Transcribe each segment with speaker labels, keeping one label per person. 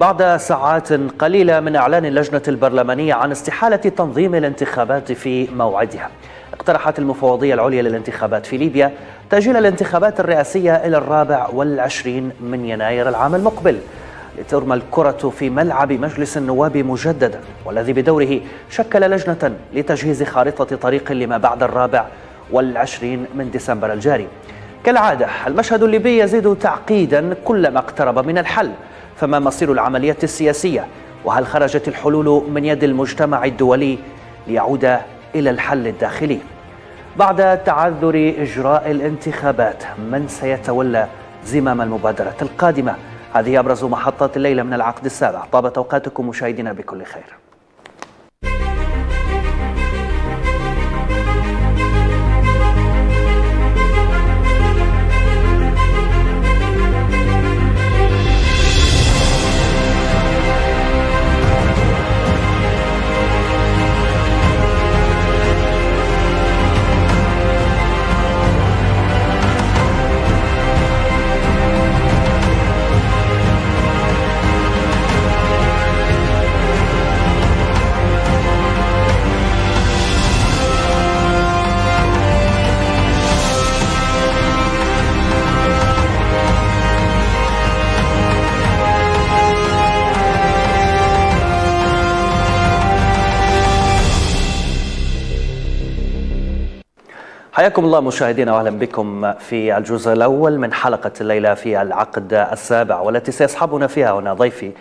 Speaker 1: بعد ساعات قليلة من إعلان اللجنة البرلمانية عن استحالة تنظيم الانتخابات في موعدها. اقترحت المفوضية العليا للانتخابات في ليبيا تأجيل الانتخابات الرئاسية إلى الرابع والعشرين من يناير العام المقبل لترمى الكرة في ملعب مجلس النواب مجددا والذي بدوره شكل لجنة لتجهيز خارطة طريق لما بعد الرابع والعشرين من ديسمبر الجاري. كالعادة المشهد الليبي يزيد تعقيدا كلما اقترب من الحل. فما مصير العملية السياسية؟ وهل خرجت الحلول من يد المجتمع الدولي ليعود إلى الحل الداخلي؟ بعد تعذر إجراء الانتخابات من سيتولى زمام المبادرة القادمة؟ هذه أبرز محطات الليلة من العقد السابع. طابت أوقاتكم مشاهدينا بكل خير. حياكم الله مشاهدينا واهلا بكم في الجزء الأول من حلقة الليلة في العقد السابع والتي سيصحبنا فيها هنا ضيفي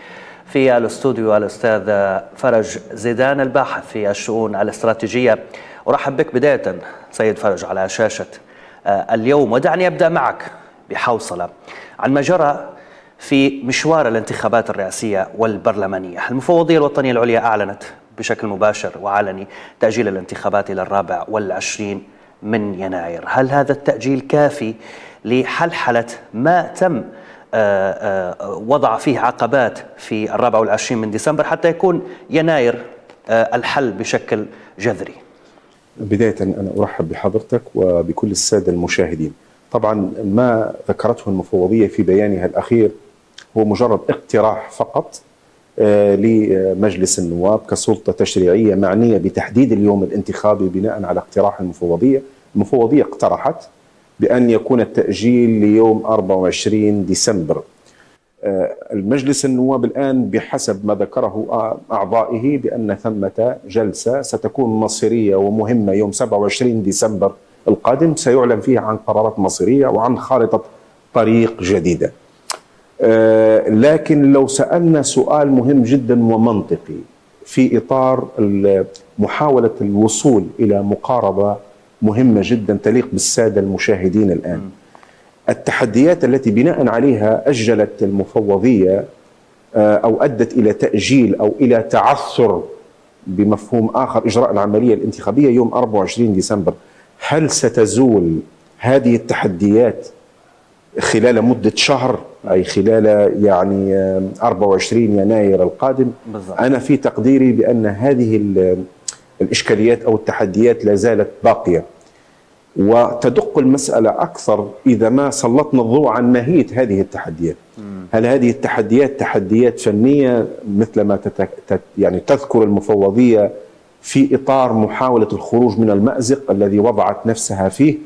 Speaker 1: في الاستوديو الأستاذ فرج زيدان الباحث في الشؤون الاستراتيجية. أرحب بك بداية سيد فرج على شاشة اليوم ودعني أبدأ معك بحوصلة عن ما جرى في مشوار الانتخابات الرئاسية والبرلمانية. المفوضية الوطنية العليا أعلنت بشكل مباشر وعلني تأجيل الانتخابات إلى الرابع والعشرين من يناير. هل هذا التأجيل كافي لحلحلة ما تم وضع فيه عقبات في الرابع والعشرين من ديسمبر حتى يكون يناير الحل بشكل جذري؟
Speaker 2: بداية أنا أرحب بحضرتك وبكل السادة المشاهدين. طبعا ما ذكرته المفوضية في بيانها الأخير هو مجرد اقتراح فقط لمجلس النواب كسلطة تشريعية معنية بتحديد اليوم الانتخابي بناء على اقتراح المفوضية. المفوضية اقترحت بأن يكون التأجيل ليوم 24 ديسمبر. المجلس النواب الآن بحسب ما ذكره أعضائه بأن ثمة جلسة ستكون مصيرية ومهمة يوم 27 ديسمبر القادم. سيعلن فيها عن قرارات مصيرية وعن خارطة طريق جديدة. لكن لو سألنا سؤال مهم جدا ومنطقي في إطار محاولة الوصول إلى مقاربة مهمة جدا تليق بالسادة المشاهدين الآن. التحديات التي بناء عليها أجلت المفوضية أو أدت إلى تأجيل أو إلى تعثر بمفهوم آخر إجراء العملية الانتخابية يوم 24 ديسمبر هل ستزول هذه التحديات خلال مدة شهر أي خلال يعني 24 يناير القادم بالضبط. أنا في تقديري بأن هذه الإشكاليات أو التحديات لا زالت باقية. وتدق المسألة أكثر إذا ما سلطنا الضوء عن ماهية هذه التحديات. هل هذه التحديات تحديات فنية؟ مثل ما تتك يعني تذكر المفوضية في إطار محاولة الخروج من المأزق الذي وضعت نفسها فيه.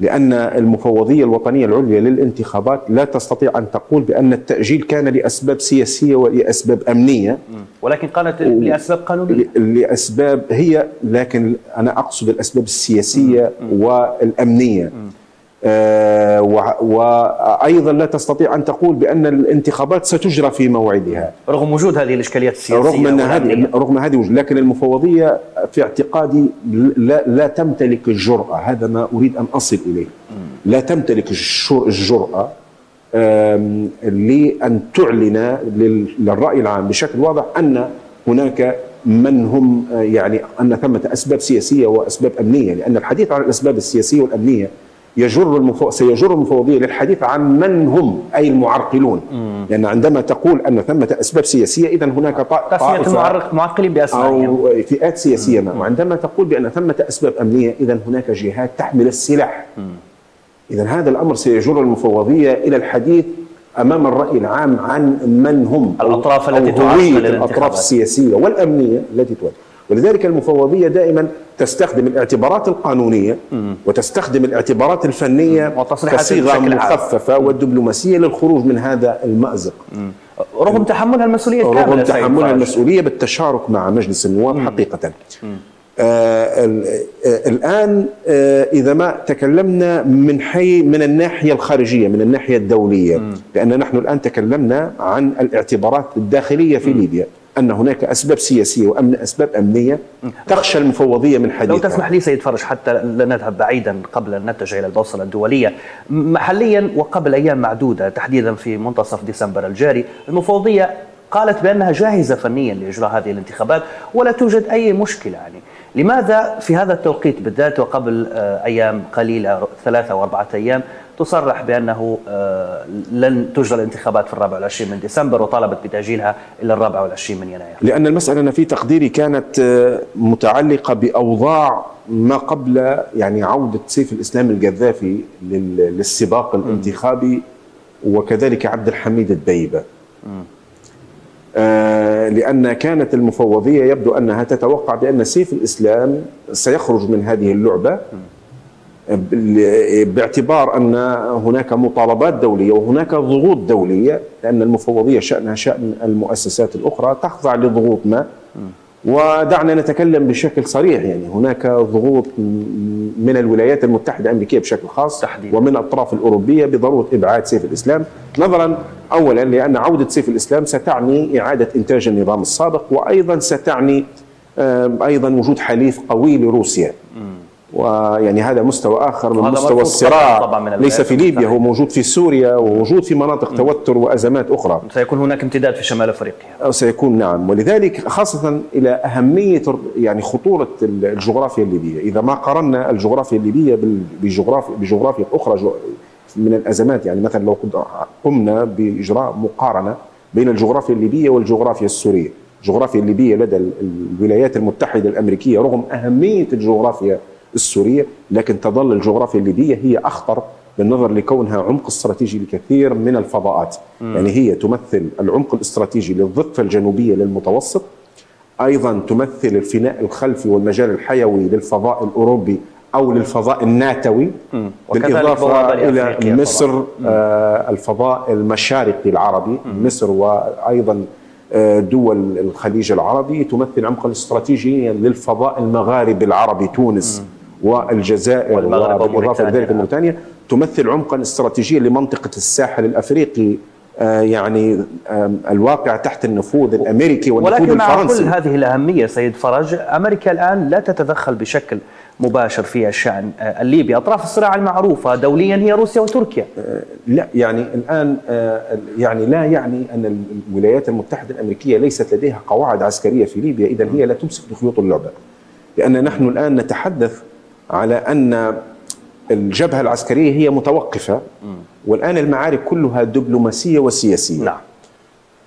Speaker 2: لأن المفوضية الوطنية العليا للانتخابات لا تستطيع أن تقول بأن التأجيل كان لأسباب سياسية ولأسباب أمنية.
Speaker 1: ولكن قالت لأسباب قانونية.
Speaker 2: لأسباب هي لكن أنا أقصد الأسباب السياسية والأمنية. آه وأيضا لا تستطيع أن تقول بأن الانتخابات ستجرى في موعدها.
Speaker 1: رغم وجود هذه الإشكاليات السياسية
Speaker 2: رغم أن هذه رغم هذه وجود لكن المفوضية في اعتقادي لا, لا تمتلك الجرأة هذا ما أريد أن أصل إليه. لا تمتلك الجرأة لأن تعلن للرأي العام بشكل واضح أن هناك من هم يعني أن ثمة أسباب سياسية وأسباب أمنية لأن الحديث عن الأسباب السياسية والأمنية يجر المفو... سيجر المفوضية للحديث عن من هم أي المعرقلون. مم. لأن عندما تقول أن ثمة أسباب سياسية اذا هناك
Speaker 1: طائفة المعرق معرقلين باسمائهم
Speaker 2: أو فئات سياسية ما وعندما تقول بأن ثمة أسباب أمنية اذا هناك جهات تحمل السلاح. اذا هذا الأمر سيجر المفوضية إلى الحديث أمام الرأي العام عن من هم الأطراف
Speaker 1: التي تعرقل الأطراف
Speaker 2: السياسية والأمنية التي تواجه ولذلك المفوضية دائما تستخدم الاعتبارات القانونية وتستخدم الاعتبارات
Speaker 1: الفنية كصيغة.
Speaker 2: مخففة والدبلوماسية للخروج من هذا المأزق.
Speaker 1: رغم تحملها المسؤولية
Speaker 2: رغم تحملها. المسؤولية بالتشارك مع مجلس النواب حقيقه. آه آه الآن آه إذا ما تكلمنا من حي من الناحية الخارجية من الناحية الدولية لأن نحن الآن تكلمنا عن الاعتبارات الداخلية في ليبيا. أن هناك أسباب سياسية وأمن أسباب أمنية تخشى المفوضية من
Speaker 1: لو
Speaker 2: حديثها
Speaker 1: تسمح لي سيد فرج حتى لا نذهب بعيدا قبل أن نتجه إلى البوصلة الدولية. محليا وقبل أيام معدودة تحديدا في منتصف ديسمبر الجاري المفوضية قالت بأنها جاهزة فنيا لإجراء هذه الانتخابات ولا توجد أي مشكلة يعني. لماذا في هذا التوقيت بالذات وقبل آه، أيام قليلة ثلاثة أو اربعه أيام تصرح بأنه آه، لن تجرى الانتخابات في الرابع والعشرين من ديسمبر وطالبت بتأجيلها إلى الرابع والعشرين من يناير.
Speaker 2: لأن المسألة أنا في تقديري كانت آه، متعلقة بأوضاع ما قبل يعني عودة سيف الإسلام القذافي لل- للسباق الانتخابي وكذلك عبد الحميد الديبة. آه، لأن كانت المفوضية يبدو أنها تتوقع بأن سيف الإسلام سيخرج من هذه اللعبة. باعتبار أن هناك مطالبات دولية وهناك ضغوط دولية لأن المفوضية شأنها شأن المؤسسات الأخرى تخضع لضغوط ما. ودعنا نتكلم بشكل صريح يعني هناك ضغوط م- من الولايات المتحدة الأمريكية بشكل خاص
Speaker 1: تحديداً.
Speaker 2: ومن الأطراف الأوروبية بضرورة إبعاد سيف الإسلام. نظرا اولا لأن عودة سيف الإسلام ستعني إعادة إنتاج النظام السابق وأيضا ستعني أيضا وجود حليف قوي لروسيا. ويعني هذا مستوى آخر من مستوى الصراع.
Speaker 1: من
Speaker 2: ليس في ليبيا هو. موجود في سوريا وموجود في مناطق توتر وأزمات أخرى.
Speaker 1: سيكون هناك امتداد في شمال
Speaker 2: أفريقيا. سيكون نعم. ولذلك خاصة إلى أهمية يعني خطورة الجغرافيا الليبية. إذا ما قارنا الجغرافيا الليبية بال- بجغرافيا بجغرافيا أخرى جو- من الأزمات. يعني مثلا لو قمنا بإجراء مقارنة بين الجغرافيا الليبية والجغرافيا السورية. الجغرافيا الليبية لدى ال- الولايات المتحدة الأمريكية رغم أهمية الجغرافيا السورية لكن تظل الجغرافيا الليبية هي أخطر بالنظر لكونها عمق استراتيجي لكثير من الفضاءات. يعني هي تمثل العمق الاستراتيجي للضفة الجنوبية للمتوسط أيضا تمثل الفناء الخلفي والمجال الحيوي للفضاء الأوروبي أو للفضاء الناتوي
Speaker 1: بوابة
Speaker 2: بالإضافة إلى مصر آه الفضاء المشارقي العربي مصر وأيضا آه، دول الخليج العربي تمثل عمقا استراتيجيا للفضاء المغاربي العربي تونس. والجزائر
Speaker 1: والمغرب
Speaker 2: وبالإضافة. لذلك موريتانيا تمثل عمقا استراتيجيا لمنطقة الساحل الأفريقي آه، يعني الواقع تحت النفوذ الأمريكي والنفوذ
Speaker 1: ولكن مع كل
Speaker 2: الفرنسي
Speaker 1: هذه الأهمية سيد فرج أمريكا الآن لا تتدخل بشكل مباشر في الشأن آه، الليبي. أطراف الصراع المعروفة دوليا هي روسيا وتركيا.
Speaker 2: لا يعني الآن آه، يعني لا يعني أن الولايات المتحدة الأمريكية ليست لديها قواعد عسكرية في ليبيا. اذا هي لا تمسك بخيوط اللعبة. لأن نحن الآن نتحدث على أن الجبهة العسكرية هي متوقفة والآن المعارك كلها دبلوماسية وسياسية.
Speaker 1: نعم.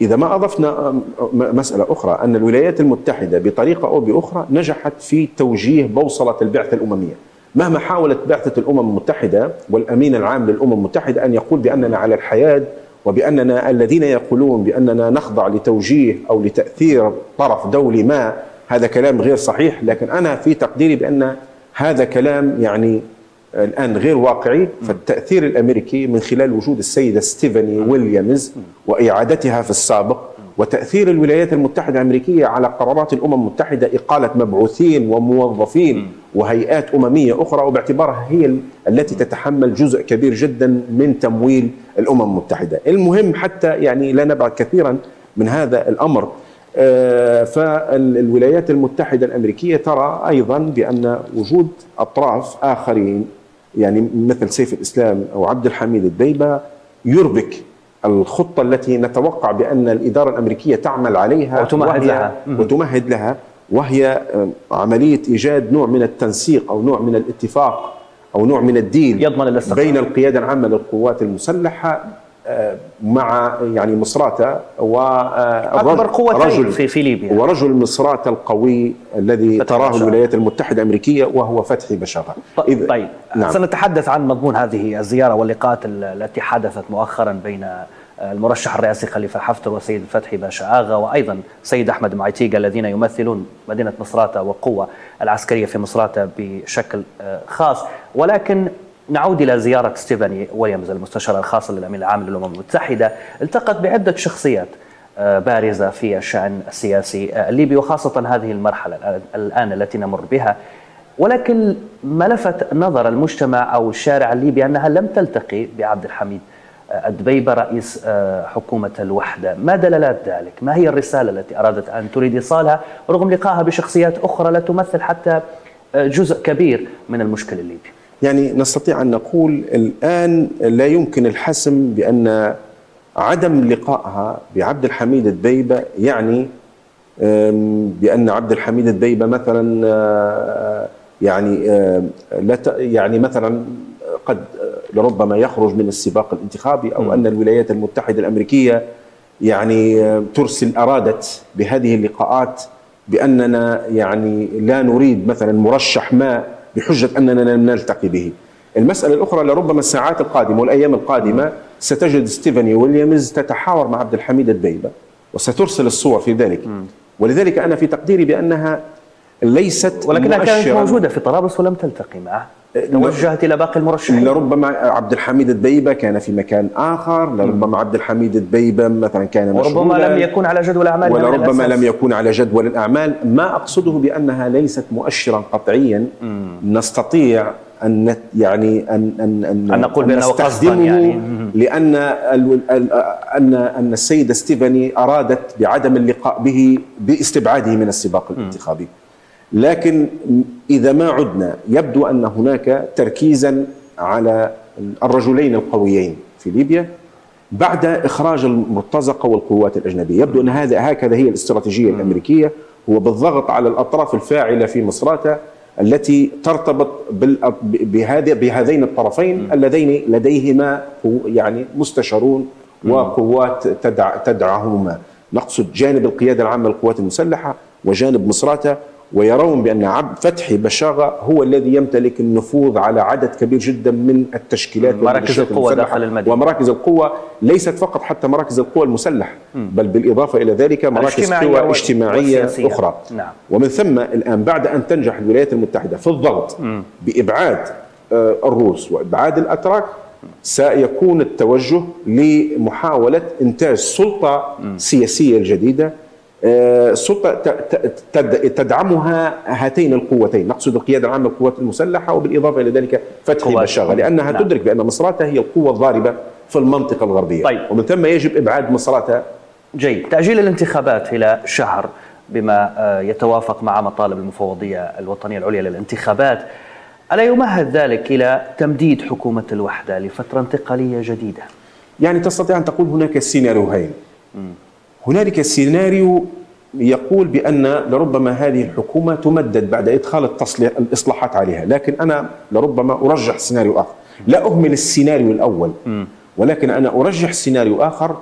Speaker 2: إذا ما أضفنا مسألة أخرى أن الولايات المتحدة بطريقة أو بأخرى نجحت في توجيه بوصلة البعثة الأممية. مهما حاولت بعثة الأمم المتحدة والأمين العام للأمم المتحدة أن يقول بأننا على الحياد وبأننا الذين يقولون بأننا نخضع لتوجيه أو لتأثير طرف دولي ما هذا كلام غير صحيح. لكن أنا في تقديري بأن هذا كلام يعني الآن غير واقعي فالتأثير الأمريكي من خلال وجود السيدة ستيفاني ويليامز وإعادتها في السابق وتأثير الولايات المتحدة الأمريكية على قرارات الأمم المتحدة إقالة مبعوثين وموظفين وهيئات أممية أخرى وباعتبارها هي ال- التي تتحمل جزء كبير جدا من تمويل الأمم المتحدة، المهم حتى يعني لا نبعد كثيرا من هذا الأمر. فالولايات المتحدة الأمريكية ترى أيضا بأن وجود أطراف آخرين يعني مثل سيف الإسلام أو عبد الحميد الديبة يربك الخطة التي نتوقع بأن الإدارة الأمريكية تعمل عليها
Speaker 1: وتمهد لها.
Speaker 2: وتمهد لها وهي آه، عملية إيجاد نوع من التنسيق أو نوع من الاتفاق أو نوع من الديل
Speaker 1: يضمن.
Speaker 2: بين القيادة العامة للقوات المسلحة آه، مع يعني مصراتة والرجل
Speaker 1: أكبر قوتين في- في ليبيا.
Speaker 2: ورجل مصراتة القوي الذي
Speaker 1: فتحي
Speaker 2: تراه. الولايات المتحدة الأمريكية وهو فتحي بشارة
Speaker 1: ط- طيب
Speaker 2: نعم.
Speaker 1: سنتحدث عن مضمون هذه الزيارة واللقاءات ال- التي حدثت مؤخرا بين المرشح الرئاسي خليفة حفتر وسيد الفتحي باشا اغا وأيضا سيد أحمد معيتيقا الذين يمثلون مدينة مصراته والقوه العسكرية في مصراته بشكل خاص ولكن نعود إلى زيارة ستيفاني ويليامز المستشار الخاص للأمين العام للأمم المتحدة التقت بعدة شخصيات بارزة في الشأن السياسي الليبي وخاصة هذه المرحلة الان التي نمر بها ولكن ما لفت نظر المجتمع أو الشارع الليبي أنها لم تلتقي بعبد الحميد الدبيبه رئيس حكومة الوحدة، ما دلالات ذلك؟ ما هي الرسالة التي أرادت أن تريد إيصالها رغم لقائها بشخصيات أخرى لا تمثل حتى جزء كبير من المشكل الليبي؟
Speaker 2: يعني نستطيع أن نقول الآن لا يمكن الحسم بأن عدم لقائها بعبد الحميد الدبيبه يعني بأن عبد الحميد الدبيبه مثلا يعني لا يعني مثلا قد لربما يخرج من السباق الانتخابي أو أن الولايات المتحدة الأمريكية يعني ترسل أرادت بهذه اللقاءات بأننا يعني لا نريد مثلا مرشح ما بحجة أننا لم نلتقي به. المسألة الأخرى لربما الساعات القادمة والأيام القادمة ستجد ستيفاني ويليامز تتحاور مع عبد الحميد الدبيبة وسترسل الصور في ذلك. ولذلك أنا في تقديري بأنها ليست
Speaker 1: ولكنها كانت موجودة في طرابلس ولم تلتقي معه توجهت إلى باقي المرشحين.
Speaker 2: لربما عبد الحميد الدبيبة كان في مكان آخر لربما عبد الحميد الدبيبة مثلا كان
Speaker 1: وربما لم يكن على جدول الاعمال
Speaker 2: ولربما لم يكن على جدول الأعمال. ما أقصده بأنها ليست مؤشرا قطعيا. مم. نستطيع أن يعني ان ان
Speaker 1: ان, أن نقول بأنه قصدا يعني.
Speaker 2: لأن ان أن السيده ستيفاني أرادت بعدم اللقاء به باستبعاده من السباق الانتخابي. لكن إذا ما عدنا يبدو أن هناك تركيزا على الرجلين القويين في ليبيا بعد إخراج المرتزقة والقوات الأجنبية، يبدو أن هذا هكذا هي الاستراتيجية الأمريكية. هو بالضغط على الأطراف الفاعلة في مصراته التي ترتبط بهذا بهذين الطرفين اللذين لديهما يعني مستشارون وقوات تدع تدعمهما نقصد جانب القيادة العامة للقوات المسلحة وجانب مصراته ويرون بأن عبد فتحي بشاغه هو الذي يمتلك النفوذ على عدد كبير جدا من التشكيلات
Speaker 1: مراكز القوة داخل المدينة.
Speaker 2: ومراكز القوة ليست فقط حتى مراكز القوه المسلحة بل بالإضافة إلى ذلك مراكز قوى اجتماعية أخرى.
Speaker 1: نعم.
Speaker 2: ومن ثم الآن بعد أن تنجح الولايات المتحدة في الضغط م. بإبعاد الروس وإبعاد الأتراك سيكون التوجه لمحاولة إنتاج سلطة سياسية جديدة السلطه تدعمها هاتين القوتين. نقصد القيادة العامة للقوات المسلحة وبالإضافة إلى ذلك فتحي بشاغه لأنها نعم. تدرك بأن مصراته هي القوة الضاربة في المنطقة الغربية.
Speaker 1: طيب.
Speaker 2: ومن ثم يجب إبعاد مصراته
Speaker 1: جيد. تأجيل الانتخابات إلى شهر بما يتوافق مع مطالب المفوضية الوطنية العليا للانتخابات. ألا يمهد ذلك إلى تمديد حكومة الوحدة لفترة انتقالية جديدة؟
Speaker 2: يعني تستطيع أن تقول هناك سيناريوهين. هنالك سيناريو يقول بأن لربما هذه الحكومة تمدد بعد إدخال الإصلاحات عليها، لكن أنا لربما أرجح سيناريو آخر، لا أهمل السيناريو الأول ولكن أنا أرجح سيناريو آخر.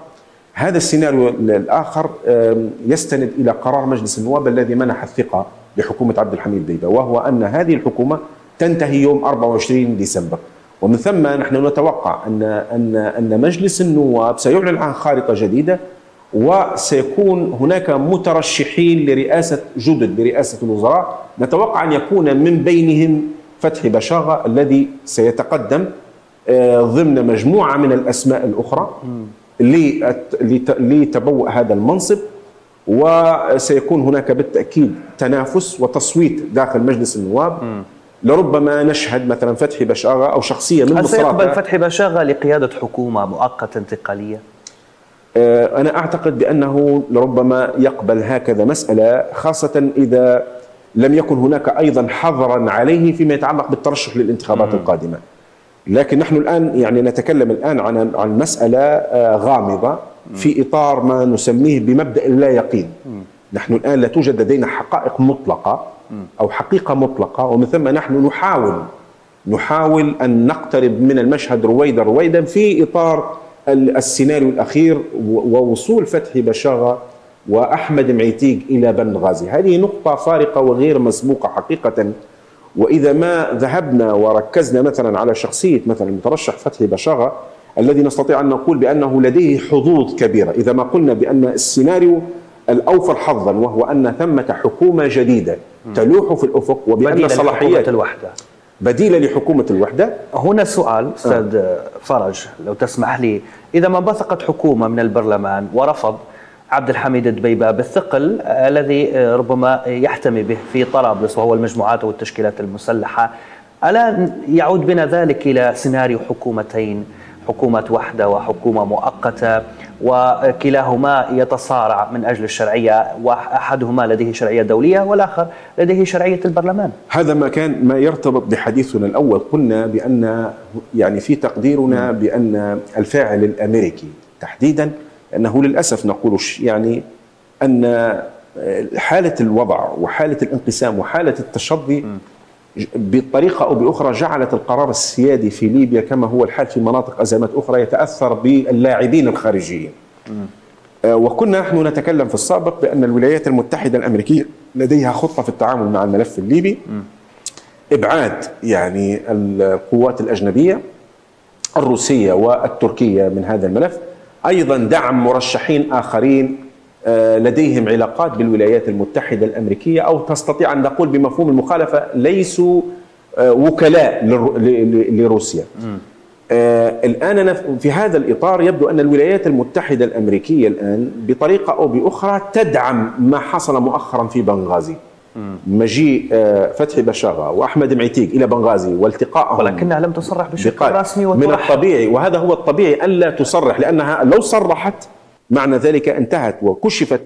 Speaker 2: هذا السيناريو الآخر يستند إلى قرار مجلس النواب الذي منح الثقة لحكومة عبد الحميد ديبه وهو أن هذه الحكومة تنتهي يوم 24 ديسمبر. ومن ثم نحن نتوقع ان ان أن مجلس النواب سيعلن عن خارطة جديدة وسيكون هناك مترشحين لرئاسة جدد لرئاسة الوزراء. نتوقع أن يكون من بينهم فتحي بشاغة الذي سيتقدم ضمن مجموعة من الأسماء الأخرى لتبوء هذا المنصب. وسيكون هناك بالتأكيد تنافس وتصويت داخل مجلس النواب. لربما نشهد مثلا فتحي بشاغة أو شخصية من
Speaker 1: هل سيقبل فتحي بشاغة لقيادة حكومة مؤقتة انتقالية؟
Speaker 2: أنا أعتقد بأنه لربما يقبل هكذا مسألة خاصة إذا لم يكن هناك أيضا حظرا عليه فيما يتعلق بالترشح للانتخابات القادمة. لكن نحن الآن يعني نتكلم الآن عن عن مسألة غامضة في إطار ما نسميه بمبدأ اللا يقين. نحن الآن لا توجد لدينا حقائق مطلقة أو حقيقة مطلقة ومن ثم نحن نحاول نحاول أن نقترب من المشهد رويدا رويدا في إطار السيناريو الأخير ووصول فتحي بشاغه وأحمد معيتيق إلى بن غازي، هذه نقطة فارقة وغير مسبوقة حقيقة. وإذا ما ذهبنا وركزنا مثلا على شخصية مثلا المترشح فتحي بشاغه الذي نستطيع أن نقول بأنه لديه حظوظ كبيرة. إذا ما قلنا بأن السيناريو الأوفر حظا وهو أن ثمة حكومة جديدة تلوح في الأفق وبأن صلاحيات
Speaker 1: الوحدة.
Speaker 2: بديله لحكومة الوحدة؟
Speaker 1: هنا سؤال أستاذ آه. فرج لو تسمح لي. إذا ما بثقت حكومة من البرلمان ورفض عبد الحميد الدبيبة بالثقل الذي ربما يحتمي به في طرابلس وهو المجموعات والتشكيلات المسلحة ألا يعود بنا ذلك إلى سيناريو حكومتين حكومة وحدة وحكومة مؤقتة؟ وكلاهما يتصارع من أجل الشرعية وأحدهما لديه شرعية دولية والآخر لديه شرعية البرلمان.
Speaker 2: هذا ما كان ما يرتبط بحديثنا الأول. قلنا بأن يعني في تقديرنا بأن الفاعل الأمريكي تحديدا أنه للأسف نقول يعني أن حالة الوضع وحالة الانقسام وحالة التشظي بطريقة أو بأخرى جعلت القرار السيادي في ليبيا كما هو الحال في مناطق أزمات أخرى يتأثر باللاعبين الخارجيين. آه، وكنا نحن نتكلم في السابق بأن الولايات المتحدة الأمريكية لديها خطة في التعامل مع الملف الليبي. إبعاد يعني القوات الأجنبية الروسية والتركية من هذا الملف. أيضا دعم مرشحين آخرين لديهم علاقات بالولايات المتحدة الأمريكية أو تستطيع أن نقول بمفهوم المخالفة ليسوا آه، وكلاء لروسيا. آه الآن أنا في هذا الإطار يبدو أن الولايات المتحدة الأمريكية الآن بطريقة أو بأخرى تدعم ما حصل مؤخرا في بنغازي. مجيء آه فتحي بشاغة وأحمد معيتيق إلى بنغازي والتقائهم
Speaker 1: ولكنها لم تصرح بشكل رسمي
Speaker 2: من الطبيعي وهذا هو الطبيعي ألا تصرح لأنها لو صرحت معنى ذلك انتهت وكشفت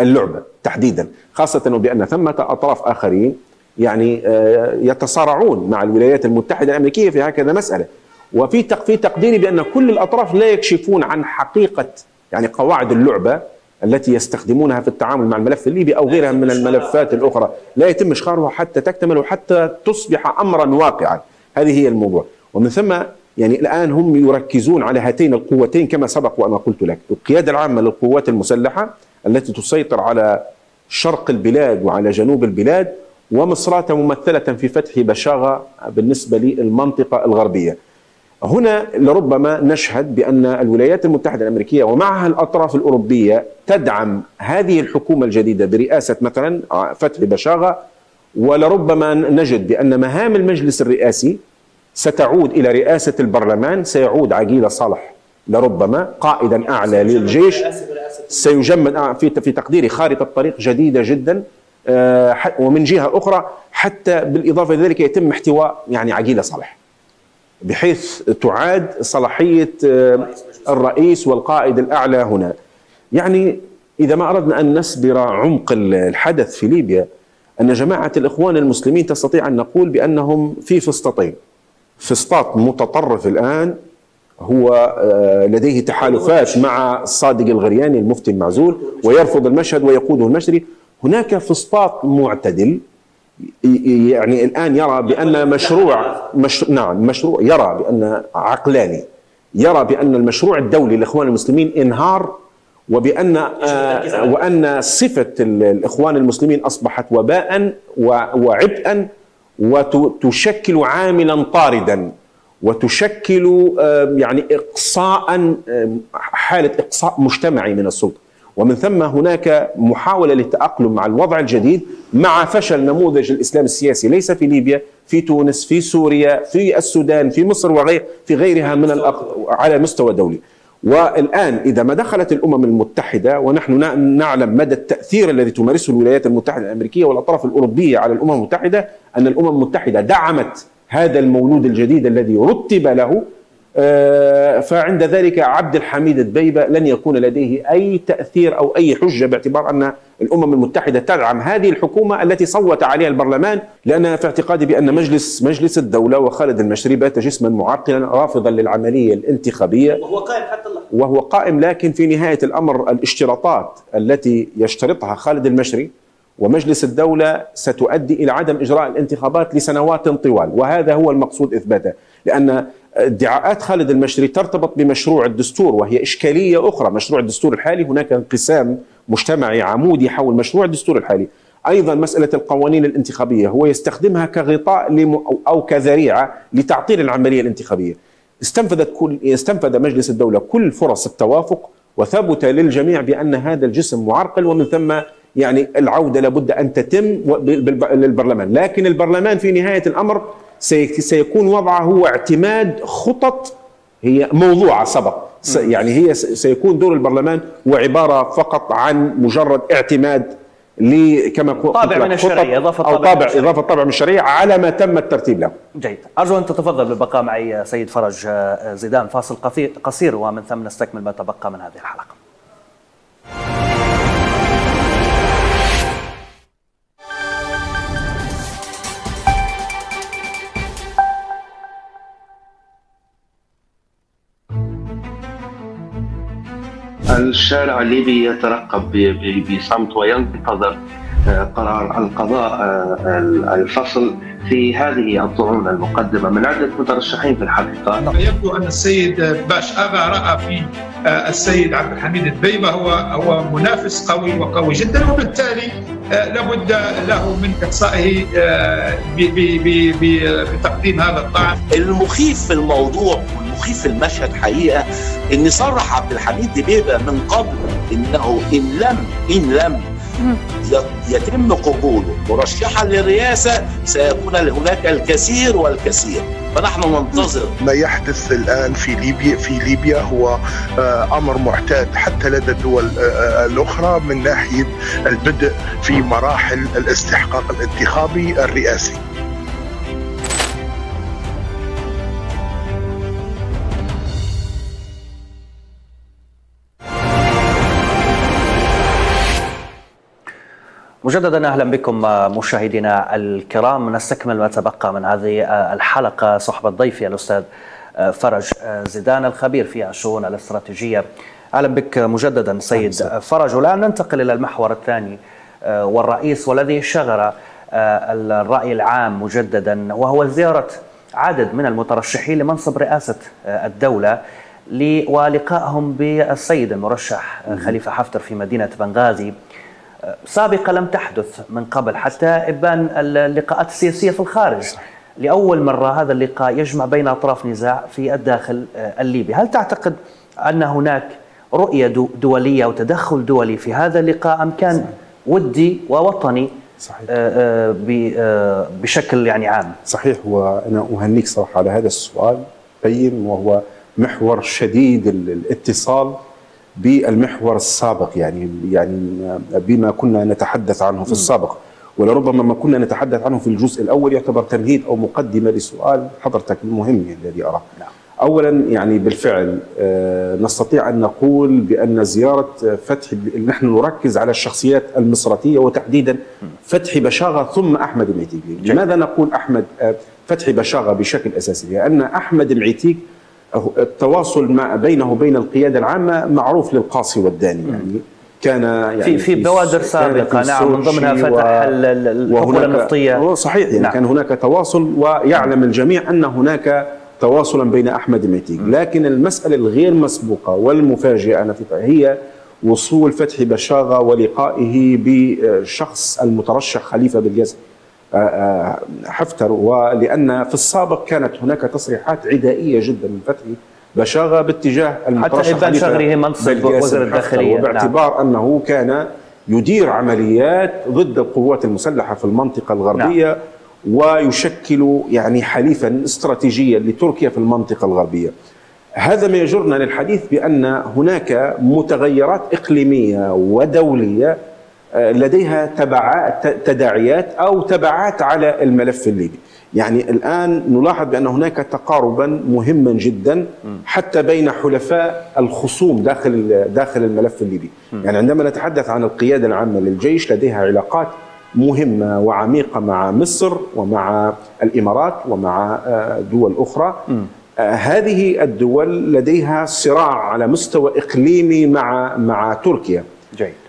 Speaker 2: اللعبة تحديدا خاصة بأن ثمة أطراف آخرين يعني آه، يتصارعون مع الولايات المتحدة الأمريكية في هكذا مسألة. وفي في تقديري بأن كل الأطراف لا يكشفون عن حقيقة يعني قواعد اللعبة التي يستخدمونها في التعامل مع الملف الليبي أو غيرها من الملفات الأخرى. لا يتم إشخارها حتى تكتمل وحتى تصبح أمرا واقعا. هذه هي الموضوع. ومن ثم يعني الآن هم يركزون على هاتين القوتين كما سبق وأنا قلت لك. القيادة العامة للقوات المسلحة التي تسيطر على شرق البلاد وعلى جنوب البلاد ومصراتة ممثلة في فتح بشاغة بالنسبة للمنطقة الغربية. هنا لربما نشهد بأن الولايات المتحدة الأمريكية ومعها الأطراف الأوروبية تدعم هذه الحكومة الجديدة برئاسة مثلا فتح بشاغة ولربما نجد بأن مهام المجلس الرئاسي ستعود إلى رئاسة البرلمان سيعود عقيلة صالح لربما قائدا أعلى للجيش. سيجمد في في تقديري خارطة طريق جديدة جدا آه، ومن جهة أخرى حتى بالإضافة لذلك يتم احتواء يعني عقيلة صالح بحيث تعاد صلاحية آه، الرئيس والقائد الأعلى هنا. يعني إذا ما أردنا أن نسبر عمق الحدث في ليبيا أن جماعة الإخوان المسلمين تستطيع أن نقول بأنهم في فسطتين فسطاط متطرف الآن هو آه، لديه تحالفات مع الصادق الغرياني المفتي المعزول ويرفض المشهد ويقوده المشري. هناك فسطاط معتدل يعني الآن يرى بأن مشروع مش نعم مشروع يرى بأن عقلاني يرى بأن المشروع الدولي للإخوان المسلمين انهار وبأن آه وأن صفة الإخوان المسلمين أصبحت وباء وعبئا وتشكل عاملا طاردا وتشكل يعني إقصاء حالة إقصاء مجتمعي من السلطة ومن ثم هناك محاولة للتأقلم مع الوضع الجديد مع فشل نموذج الإسلام السياسي ليس في ليبيا في تونس في سوريا في السودان في مصر وغير في غيرها من. على مستوى دولي والآن إذا ما دخلت الأمم المتحدة ونحن نعلم مدى التأثير الذي تمارسه الولايات المتحدة الأمريكية والأطراف الأوروبية على الأمم المتحدة أن الأمم المتحدة دعمت هذا المولود الجديد الذي رتب له فعند ذلك عبد الحميد الدبيبة لن يكون لديه أي تأثير أو أي حجة باعتبار أن الأمم المتحدة تدعم هذه الحكومة التي صوت عليها البرلمان لأن في اعتقادي بأن مجلس مجلس الدولة وخالد المشري بات جسما معقلا رافضا للعملية الانتخابية.
Speaker 1: وهو قائم حتى الله
Speaker 2: وهو قائم لكن في نهاية الأمر الاشتراطات التي يشترطها خالد المشري ومجلس الدولة ستؤدي إلى عدم إجراء الانتخابات لسنوات طوال وهذا هو المقصود إثباته لأن ادعاءات خالد المشري ترتبط بمشروع الدستور وهي إشكالية أخرى. مشروع الدستور الحالي هناك انقسام مجتمعي عمودي حول مشروع الدستور الحالي. أيضا مسألة القوانين الانتخابية هو يستخدمها كغطاء أو كذريعة لتعطيل العملية الانتخابية. استنفذت كل استنفذ مجلس الدولة كل فرص التوافق وثبت للجميع بأن هذا الجسم معرقل ومن ثم يعني العودة لابد أن تتم للبرلمان، لكن البرلمان في نهاية الأمر سيكون وضعه هو اعتماد خطط هي موضوعه سبق. يعني هي سيكون دور البرلمان هو عبارة فقط عن مجرد اعتماد
Speaker 1: كما طابع من الشرعية
Speaker 2: إضافة أو طابع إضافة طابع من الشرعية على ما تم الترتيب له.
Speaker 1: جيد، أرجو أن تتفضل بالبقاء معي سيد فرج آه، زيدان. فاصل قصير ومن ثم نستكمل ما تبقى من هذه الحلقة.
Speaker 3: الشارع الليبي يترقب بصمت وينتظر آه، قرار القضاء آه، الفصل في هذه الطعون المقدمة. من عدة مترشحين في الحقيقة؟
Speaker 4: يبدو أن السيد باش أغا رأى في آه، السيد عبد الحميد الدبيبة. هو هو منافس قوي وقوي جدا وبالتالي لابد له من إقصائه بتقديم هذا الطعن.
Speaker 5: المخيف في الموضوع في المشهد حقيقة إن صرح عبد الحميد دبيبة من قبل إنه إن لم إن لم يتم قبوله مرشحا للرئاسة سيكون هناك الكثير والكثير. فنحن ننتظر.
Speaker 6: ما يحدث الآن في ليبيا في ليبيا هو آه، أمر معتاد حتى لدى الدول آه، آه، الأخرى من ناحية البدء في مراحل الاستحقاق الانتخابي الرئاسي.
Speaker 1: مجددا أهلا بكم مشاهدينا الكرام. نستكمل ما تبقى من هذه الحلقة. صحبه ضيفي الأستاذ فرج زيدان الخبير في الشؤون الاستراتيجية. أهلا بك مجددا سيد فرج. والان ننتقل إلى المحور الثاني والرئيس والذي شغل الرأي العام مجددا وهو زيارة عدد من المترشحين لمنصب رئاسة الدولة ولقائهم بالسيد المرشح خليفة حفتر في مدينة بنغازي. سابقة لم تحدث من قبل حتى إبان اللقاءات السياسية في الخارج. لأول مرة هذا اللقاء يجمع بين أطراف نزاع في الداخل آه، الليبي. هل تعتقد أن هناك رؤية دولية وتدخل دولي في هذا اللقاء أم كان ودي ووطني صحيح. آه، آه، بشكل يعني عام؟
Speaker 2: صحيح. وأنا أهنيك صراحة على هذا السؤال قيم وهو محور شديد الاتصال بالمحور السابق يعني يعني بما كنا نتحدث عنه في السابق ولربما ما كنا نتحدث عنه في الجزء الأول يعتبر تمهيد أو مقدمة لسؤال حضرتك المهم الذي أراه. نعم. اولا يعني بالفعل آه، نستطيع أن نقول بأن زيارة فتحي نحن نركز على الشخصيات المصراتية وتحديدا فتحي بشاغة ثم أحمد المعتيقي. لماذا نقول أحمد آه، فتحي بشاغة بشكل أساسي؟ لأن أحمد المعتيق التواصل ما بينه وبين القيادة العامة معروف للقاصي والداني. يعني كان يعني
Speaker 1: في في بوادر سابقة نعم من ضمنها فتح الحقول النفطية.
Speaker 2: صحيح يعني نعم. كان هناك تواصل ويعلم الجميع أن هناك تواصلا بين أحمد الميتيق لكن المسألة الغير مسبوقة والمفاجئة هي وصول فتحي بشاغة ولقائه بشخص المترشح خليفة بالجزء آه، حفتر ولأن في السابق كانت هناك تصريحات عدائية جدا من فتحي بشاغه باتجاه
Speaker 1: المترشح حتى إبان شغله منصب وزير الداخلية
Speaker 2: وباعتبار نعم. أنه كان يدير عمليات ضد القوات المسلحة في المنطقة الغربية نعم. ويشكل يعني حليفا استراتيجيا لتركيا في المنطقة الغربية. هذا ما يجرنا للحديث بأن هناك متغيرات إقليمية ودولية آه، لديها تبعات تداعيات أو تبعات على الملف الليبي. يعني الآن نلاحظ بأن هناك تقاربا مهما جدا حتى بين حلفاء الخصوم داخل داخل الملف الليبي. يعني عندما نتحدث عن القيادة العامة للجيش لديها علاقات مهمة وعميقة مع مصر ومع الإمارات ومع آه، دول أخرى. آه، هذه الدول لديها صراع على مستوى إقليمي مع مع تركيا. جيد. آه،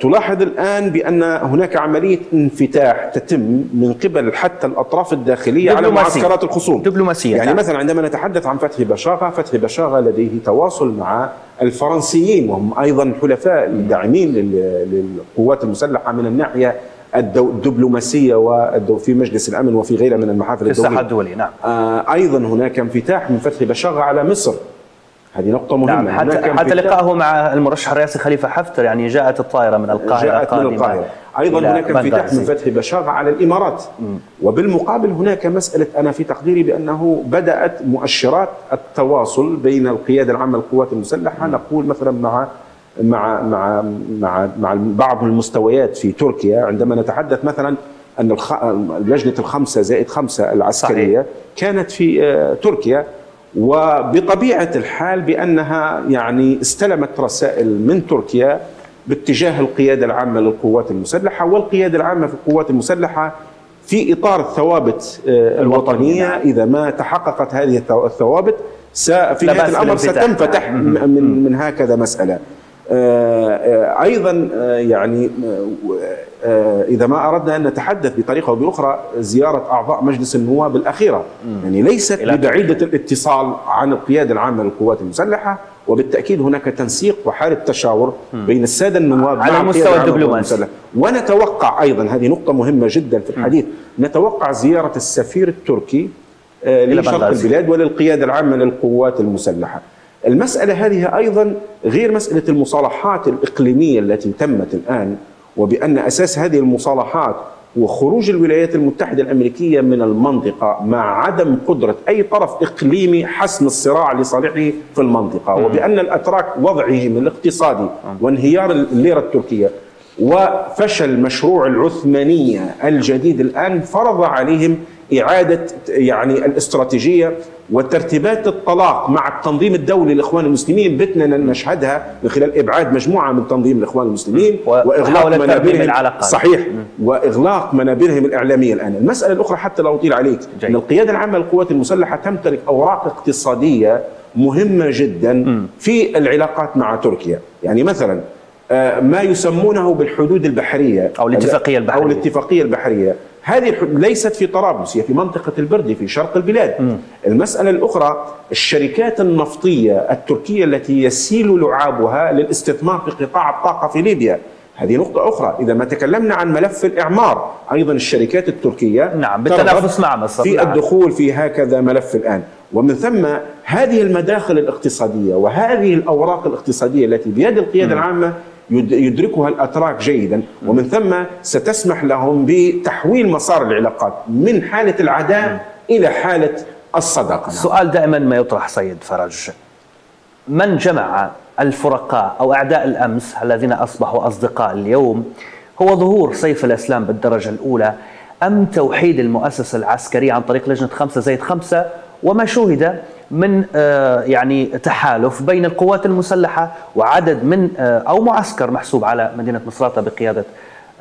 Speaker 2: تلاحظ الآن بأن هناك عملية انفتاح تتم من قبل حتى الأطراف الداخلية على معسكرات الخصوم.
Speaker 1: دبلوماسية.
Speaker 2: يعني نعم. مثلا عندما نتحدث عن فتحي بشاغة فتحي بشاغة لديه تواصل مع الفرنسيين وهم أيضا حلفاء داعمين للقوات المسلحة من الناحية الدبلوماسية وفي مجلس الأمن وفي غيرها من المحافل
Speaker 1: في
Speaker 2: الدوليه
Speaker 1: الساحة الدولية. نعم.
Speaker 2: آه، أيضا هناك انفتاح من فتحي بشاغة على مصر. هذه نقطة مهمة.
Speaker 1: نعم حتى, حتى لقائه مع المرشح الرئاسي خليفة حفتر يعني جاءت الطائرة من القاهرة
Speaker 2: جاءت من القاهرة. أيضا هناك انفتاح. من فتح بشاغة على الإمارات. وبالمقابل هناك مسألة أنا في تقديري بأنه بدأت مؤشرات التواصل بين القيادة العامة للقوات المسلحة. نقول مثلا مع مع مع مع مع بعض المستويات في تركيا. عندما نتحدث مثلا أن. لجنة الخمسة زائد خمسة العسكرية
Speaker 1: صحيح.
Speaker 2: كانت في آه، تركيا. وبطبيعة الحال بأنها يعني استلمت رسائل من تركيا باتجاه القيادة العامة للقوات المسلحة والقيادة العامة في القوات المسلحة في إطار الثوابت آه، الوطنية. إذا ما تحققت هذه الثو- الثوابت في الأمر
Speaker 1: بالانفتاح.
Speaker 2: ستنفتح من من هكذا مسألة. آه، آه، أيضا آه، يعني إذا ما أردنا أن نتحدث بطريقة أو بأخرى زيارة أعضاء مجلس النواب الأخيرة. يعني ليست
Speaker 1: إلى
Speaker 2: ببعيدة الاتصال عن القيادة العامة للقوات المسلحة وبالتأكيد هناك تنسيق وحالة تشاور بين السادة النواب
Speaker 1: على
Speaker 2: العامة
Speaker 1: الدبلوماسي.
Speaker 2: ونتوقع أيضا هذه نقطة مهمة جدا في الحديث نتوقع زيارة السفير التركي لشرق. البلاد وللقيادة العامة للقوات المسلحة. المسألة هذه أيضا غير مسألة المصالحات الإقليمية التي تمت الآن وبأن أساس هذه المصالحات هو خروج الولايات المتحدة الأمريكية من المنطقة مع عدم قدرة أي طرف إقليمي حسم الصراع لصالحه في المنطقة وبأن الأتراك وضعهم الاقتصادي وانهيار الليرة التركية وفشل مشروع العثمانية الجديد الآن فرض عليهم إعادة يعني الاستراتيجية وترتيبات الطلاق مع التنظيم الدولي للإخوان المسلمين بتنا نشهدها من خلال إبعاد مجموعة من تنظيم الإخوان المسلمين
Speaker 1: ومحاولة ترميم العلاقات.
Speaker 2: صحيح. وإغلاق منابرهم الإعلامية الآن. المسألة الأخرى حتى لا أطيل عليك.
Speaker 1: جيد.
Speaker 2: أن القيادة العامة للقوات المسلحة تمتلك أوراق اقتصادية مهمة جدا في العلاقات مع تركيا. يعني مثلا آه، ما يسمونه بالحدود البحرية.
Speaker 1: أو الاتفاقية البحرية.
Speaker 2: أو الاتفاقية البحرية. هذه ليست في طرابلس هي في منطقة البردي في شرق البلاد. المسألة الأخرى الشركات النفطية التركية التي يسيل لعابها للاستثمار في قطاع الطاقة في ليبيا. هذه نقطة أخرى. إذا ما تكلمنا عن ملف الإعمار أيضا الشركات التركية
Speaker 1: نعم، بالتنافس مصر،
Speaker 2: في
Speaker 1: نعم.
Speaker 2: الدخول في هكذا ملف الآن. ومن ثم هذه المداخل الاقتصادية وهذه الأوراق الاقتصادية التي بيد القيادة العامة يد- يدركها الأتراك جيدا. ومن ثم ستسمح لهم بتحويل مسار العلاقات من حالة العداء إلى حالة الصداقة.
Speaker 1: السؤال دائما ما يطرح سيد فرج من جمع الفرقاء أو أعداء الأمس الذين أصبحوا أصدقاء اليوم؟ هو ظهور سيف الأسلام بالدرجة الأولى أم توحيد المؤسسة العسكرية عن طريق لجنة خمسة زائد خمسة؟ وما شوهد من آه، يعني تحالف بين القوات المسلحة وعدد من آه، أو معسكر محسوب على مدينة مصراتة بقيادة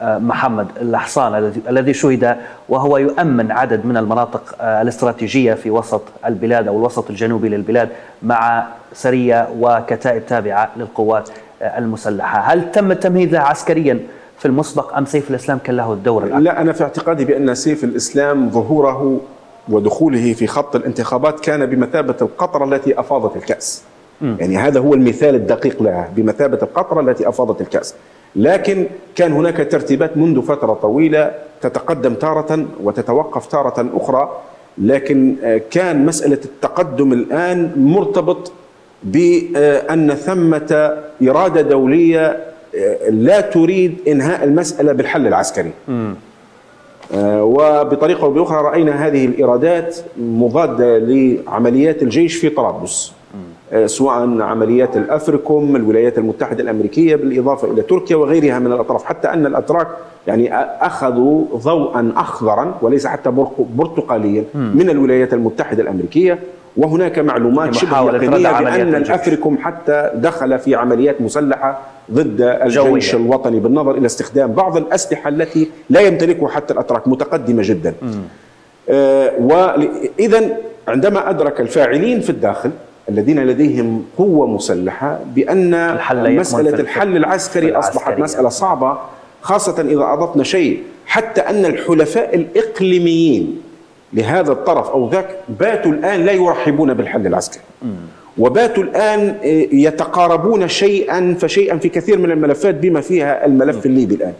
Speaker 1: آه، محمد الحصان الذي شهد وهو يؤمن عدد من المناطق الاستراتيجية في وسط البلاد أو الوسط الجنوبي للبلاد مع سرية وكتائب تابعة للقوات المسلحة، هل تم التمهيد لها عسكريا في المسبق أم سيف الإسلام كان له الدور الأكبر؟
Speaker 2: لا أنا في اعتقادي بأن سيف الإسلام ظهوره ودخوله في خط الانتخابات كان بمثابة القطرة التي أفاضت الكأس. يعني هذا هو المثال الدقيق لها بمثابة القطرة التي أفاضت الكأس. لكن كان هناك ترتيبات منذ فترة طويلة تتقدم تارة وتتوقف تارة أخرى لكن آه، كان مسألة التقدم الآن مرتبط بأن ثمة إرادة دولية آه، لا تريد إنهاء المسألة بالحل العسكري. آه، وبطريقة أو بأخرى رأينا هذه الإيرادات مضادة لعمليات الجيش في طرابلس. آه، سواء عمليات الأفريكوم الولايات المتحدة الأمريكية بالإضافة إلى تركيا وغيرها من الأطراف. حتى أن الأتراك يعني أخذوا ضوءا أخضرا وليس حتى برتقاليا من الولايات المتحدة الأمريكية. وهناك معلومات شبه
Speaker 1: محاولة رد
Speaker 2: يقينية بأن
Speaker 1: الجيش.
Speaker 2: الأفريكوم حتى دخل في عمليات مسلحة ضد الجيش
Speaker 1: جوية.
Speaker 2: الوطني بالنظر إلى استخدام بعض الأسلحة التي لا يمتلكها حتى الأتراك متقدمة جدا. آه واذا عندما أدرك الفاعلين في الداخل الذين لديهم قوة مسلحة بأن
Speaker 1: الحل في
Speaker 2: الحل العسكري اصبحت
Speaker 1: العسكرية.
Speaker 2: مسألة صعبة خاصة إذا أضفنا شيء حتى أن الحلفاء الإقليميين لهذا الطرف أو ذاك باتوا الآن لا يرحبون بالحل العسكري. وباتوا الآن يتقاربون شيئا فشيئا في كثير من الملفات بما فيها الملف الليبي الآن.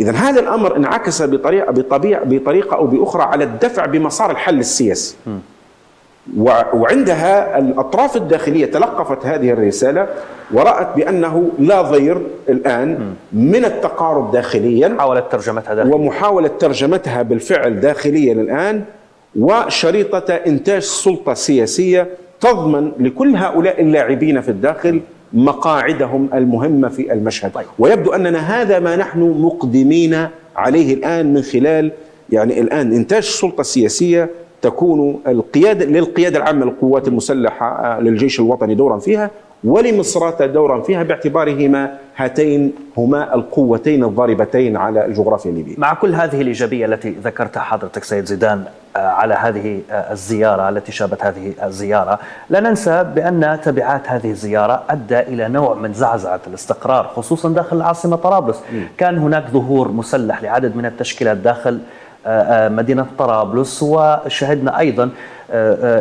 Speaker 2: اذا هذا الأمر انعكس بطريقه بطبيعه بطريقة أو بأخرى على الدفع بمسار الحل السياسي وعندها الأطراف الداخلية تلقفت هذه الرسالة ورأت بأنه لا ضير الآن من التقارب داخليا
Speaker 1: حاولت ترجمتها داخليا
Speaker 2: ومحاولة ترجمتها بالفعل داخليا الآن وشريطة إنتاج سلطة سياسية تضمن لكل هؤلاء اللاعبين في الداخل مقاعدهم المهمة في المشهد طيب. ويبدو أننا هذا ما نحن مقدمين عليه الآن من خلال يعني الآن إنتاج سلطة سياسية تكون القيادة للقيادة العامة للقوات المسلحة للجيش الوطني دورا فيها ولمصراتة دورا فيها باعتبارهما هاتين هما القوتين الضاربتين على الجغرافيا الليبية
Speaker 1: مع كل هذه الإيجابية التي ذكرتها حضرتك سيد زيدان على هذه آه، الزيارة التي شابت هذه الزيارة. لا ننسى بأن تبعات هذه الزيارة أدى إلى نوع من زعزعة الاستقرار خصوصا داخل العاصمة طرابلس. كان هناك ظهور مسلح لعدد من التشكيلات داخل آه، مدينة طرابلس وشهدنا أيضا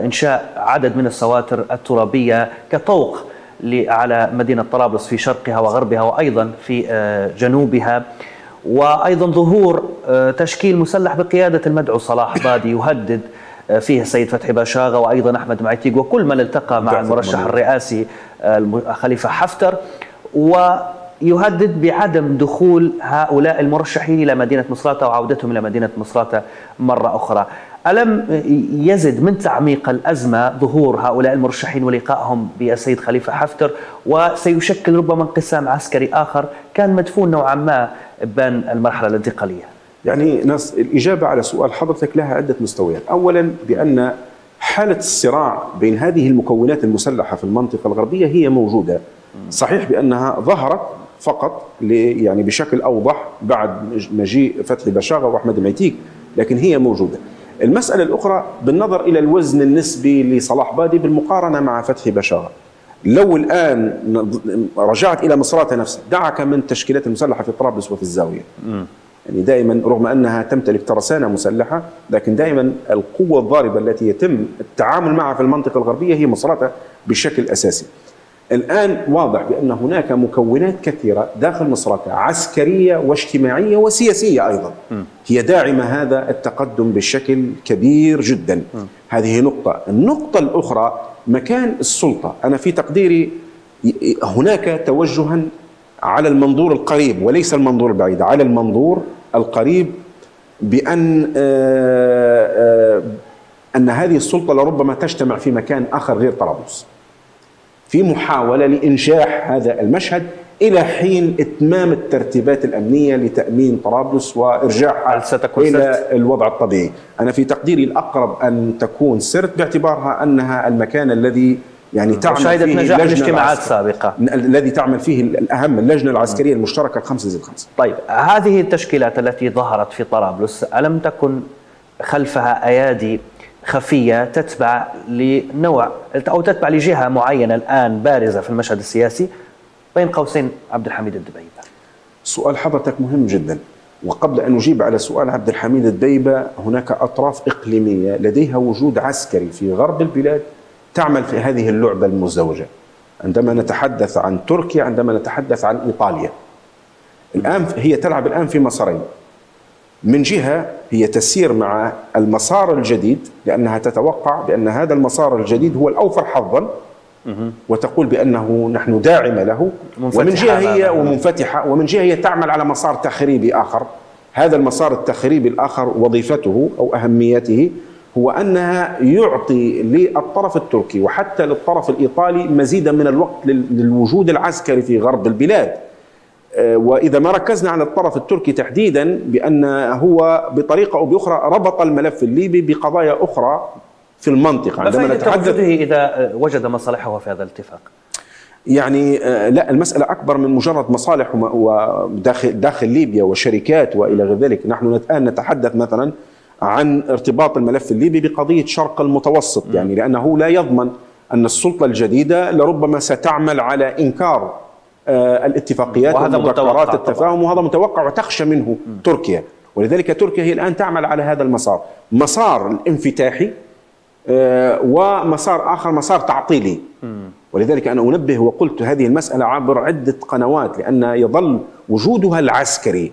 Speaker 1: إنشاء عدد من السواتر الترابية كطوق على مدينة طرابلس في شرقها وغربها وأيضا في آه، جنوبها. وأيضا ظهور آه، تشكيل مسلح بقيادة المدعو صلاح بادي يهدد آه، فيه السيد فتحي باشاغا وأيضا أحمد معيتيق وكل من التقى مع المرشح الرئاسي خليفة حفتر ويهدد بعدم دخول هؤلاء المرشحين إلى مدينة مصراتة وعودتهم إلى مدينة مصراتة مرة أخرى. ألم يزد من تعميق الأزمة ظهور هؤلاء المرشحين ولقائهم بالسيد خليفة حفتر؟ وسيشكل ربما انقسام عسكري آخر كان مدفون نوعا ما بين المرحلة الانتقالية.
Speaker 2: يعني ناس الإجابة على سؤال حضرتك لها عدة مستويات. أولا بأن حالة الصراع بين هذه المكونات المسلحة في المنطقة الغربية هي موجودة. صحيح بأنها ظهرت فقط يعني بشكل أوضح بعد مجيء فتحي بشاغة وأحمد ميتيك لكن هي موجودة. المسألة الأخرى بالنظر إلى الوزن النسبي لصلاح بادي بالمقارنة مع فتحي بشاغة لو الآن رجعت إلى مصراتة نفسها دعك من التشكيلات المسلحة في طرابلس وفي الزاوية. يعني دائما رغم أنها تمتلك ترسانة مسلحة لكن دائما القوة الضاربة التي يتم التعامل معها في المنطقة الغربية هي مصراتة بشكل أساسي. الآن واضح بأن هناك مكونات كثيرة داخل مصراتة عسكرية واجتماعية وسياسية أيضا. هي داعمة هذا التقدم بشكل كبير جدا. هذه نقطة. النقطة الأخرى مكان السلطة. أنا في تقديري هناك توجها على المنظور القريب وليس المنظور البعيد على المنظور القريب بأن آه، آه، أن هذه السلطة لربما تجتمع في مكان آخر غير طرابلس. في محاولة لإنجاح هذا المشهد إلى حين إتمام الترتيبات الأمنية لتأمين طرابلس وإرجاعها إلى الوضع الطبيعي. أنا في تقديري الأقرب أن تكون سرت باعتبارها أنها المكان الذي يعني تعمل فيه
Speaker 1: نجاح اجتماعات سابقة
Speaker 2: الذي تعمل فيه الأهم اللجنة العسكرية المشتركة الخمسة زي الخمسة.
Speaker 1: طيب هذه التشكيلات التي ظهرت في طرابلس ألم تكن خلفها أيادي خفية تتبع لنوع أو تتبع لجهة معينة الآن بارزة في المشهد السياسي بين قوسين عبد الحميد الدبيبة.
Speaker 2: سؤال حضرتك مهم جدا. وقبل أن أجيب على سؤال عبد الحميد الدبيبة هناك أطراف إقليمية لديها وجود عسكري في غرب البلاد تعمل في هذه اللعبة المزدوجة. عندما نتحدث عن تركيا عندما نتحدث عن إيطاليا. الآن هي تلعب الآن في مسارين. من جهة هي تسير مع المسار الجديد لأنها تتوقع بأن هذا المسار الجديد هو الأوفر حظا وتقول بأنه نحن داعمة له ومن جهة هي ومنفتحة ومن جهة هي تعمل على مسار تخريبي آخر. هذا المسار التخريبي الآخر وظيفته أو أهميته هو أنها يعطي للطرف التركي وحتى للطرف الإيطالي مزيدا من الوقت للوجود العسكري في غرب البلاد. وإذا ما ركزنا على الطرف التركي تحديدا بأن هو بطريقة أو بأخرى ربط الملف الليبي بقضايا أخرى في المنطقة.
Speaker 1: عندما نتحدث إذا وجد مصالحه في هذا الاتفاق.
Speaker 2: يعني آه، لا المسألة أكبر من مجرد مصالح وداخل داخل ليبيا وشركات وإلى غير ذلك. نحن الآن نتحدث مثلا عن ارتباط الملف الليبي بقضية شرق المتوسط. يعني لأنه لا يضمن أن السلطة الجديدة لربما ستعمل على إنكار آه، الاتفاقيات ومذكرات التفاهم وهذا متوقع وتخشى منه م. تركيا ولذلك تركيا هي الآن تعمل على هذا المسار مسار الانفتاحي آه، ومسار آخر مسار تعطيلي. ولذلك أنا أنبه وقلت هذه المسألة عبر عدة قنوات لأن يظل وجودها العسكري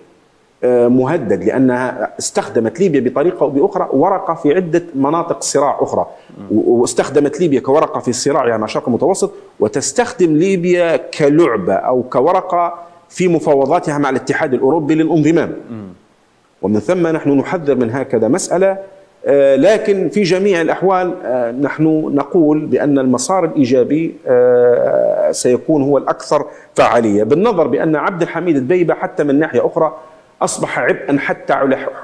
Speaker 2: مهدد لأنها استخدمت ليبيا بطريقة أو بأخرى ورقة في عدة مناطق صراع أخرى. واستخدمت ليبيا كورقة في صراعها مع الشرق المتوسط وتستخدم ليبيا كلعبة أو كورقة في مفاوضاتها مع الاتحاد الأوروبي للانضمام. ومن ثم نحن نحذر من هكذا مسألة آه، لكن في جميع الأحوال آه، نحن نقول بأن المسار الإيجابي سيكون هو الأكثر فعالية. بالنظر بأن عبد الحميد الدبيبة حتى من ناحية أخرى أصبح عبئا حتى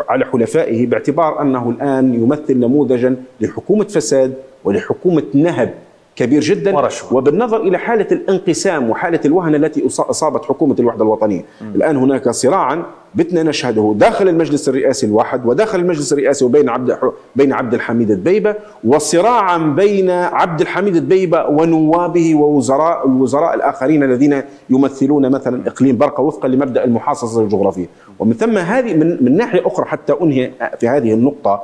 Speaker 2: على حلفائه باعتبار أنه الآن يمثل نموذجا لحكومة فساد ولحكومة نهب كبير جدا ورشوة. وبالنظر إلى حالة الانقسام وحالة الوهن التي أصابت حكومة الوحدة الوطنية، م. الآن هناك صراعا بتنا نشهده داخل المجلس الرئاسي الواحد وداخل المجلس الرئاسي وبين عبد بين عبد الحميد الدبيبة وصراعا بين عبد الحميد الدبيبة ونوابه ووزراء الوزراء الآخرين الذين يمثلون مثلا إقليم برقة وفقا لمبدأ المحاصصة الجغرافية، ومن ثم هذه من من ناحية أخرى حتى أنهي في هذه النقطة